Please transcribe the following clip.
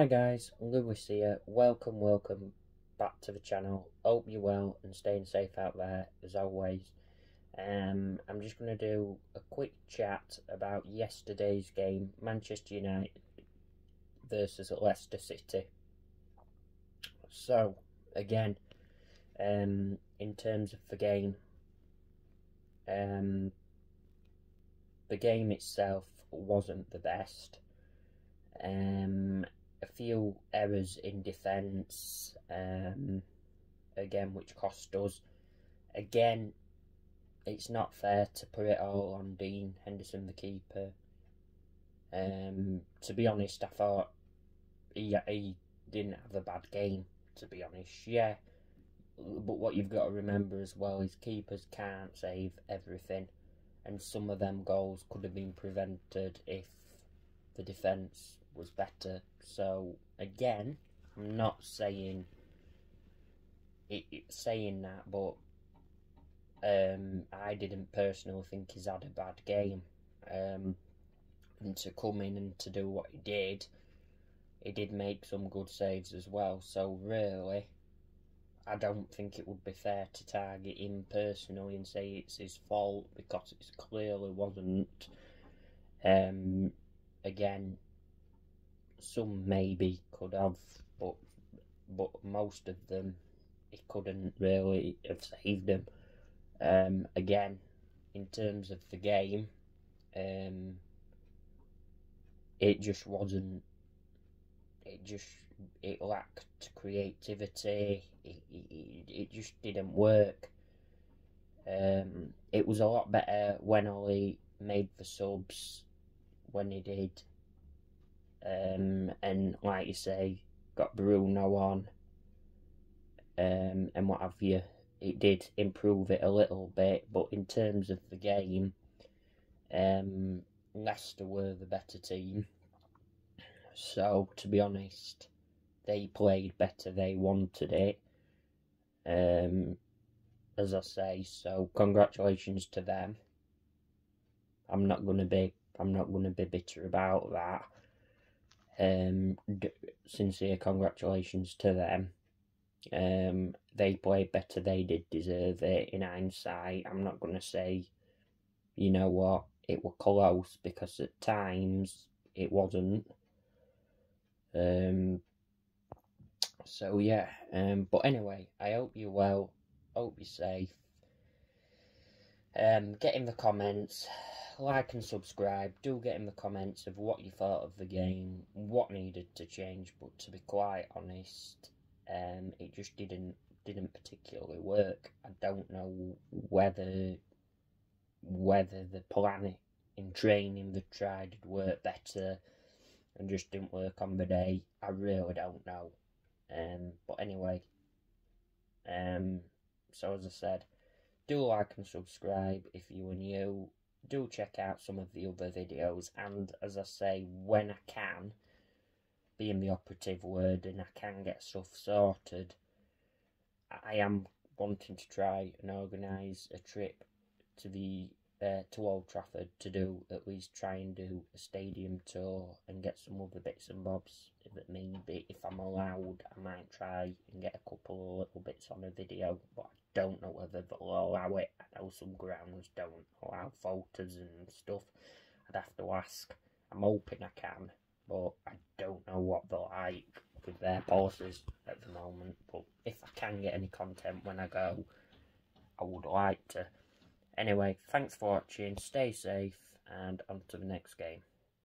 Hi guys, Lewis here. Welcome, welcome back to the channel. Hope you're well and staying safe out there as always. Um, I'm just going to do a quick chat about yesterday's game, Manchester United versus Leicester City. So, again, um, in terms of the game, um, the game itself wasn't the best. Um, a few errors in defence, um, again, which cost us. Again, it's not fair to put it all on Dean Henderson, the keeper. Um, to be honest, I thought he, he didn't have a bad game, to be honest. Yeah, but what you've got to remember as well is keepers can't save everything, and some of them goals could have been prevented if the defence was better. So again, I'm not saying it, it saying that, but um, I didn't personally think he's had a bad game. Um, and to come in and to do what he did, he did make some good saves as well. So really, I don't think it would be fair to target him personally and say it's his fault because it clearly wasn't. Um, again, some maybe could have, but but most of them he couldn't really have saved them. Um, again, in terms of the game, um, it just wasn't. It just it lacked creativity. It, it, it just didn't work. Um, it was a lot better when Ollie made the subs when he did. Um, and like you say, got Bruno on um, and what have you. It did improve it a little bit, but in terms of the game, um, Leicester were the better team. So, to be honest, they played better, they wanted it. Um, as I say, so congratulations to them. I'm not gonna be, I'm not gonna be bitter about that. Um, sincere congratulations to them. Um, they played better, they did deserve it. In hindsight, I'm not gonna say, you know what, it were close because at times it wasn't. Um, so yeah, um, but anyway, I hope you're well, hope you're safe. Um, get in the comments, like and subscribe. Do get in the comments of what you thought of the game, what needed to change. But to be quite honest, um, it just didn't didn't particularly work. I don't know whether whether the plan in training they tried to work better and just didn't work on the day. I really don't know. Um, but anyway, um, so as I said, do like and subscribe if you are new. Do check out some of the other videos, and as I say, when I can, being the operative word, and I can get stuff sorted, I am wanting to try and organise a trip to the uh, to Old Trafford to do at least try and do a stadium tour and get some other bits and bobs that maybe if I'm allowed I might try and get a couple of little bits on a video but I don't know whether they'll allow it know some grounds don't allow photos and stuff. I'd have to ask. I'm hoping I can but I don't know what they're like with their policies at the moment. But if I can get any content when I go I would like to. Anyway, thanks for watching, stay safe, and on to the next game.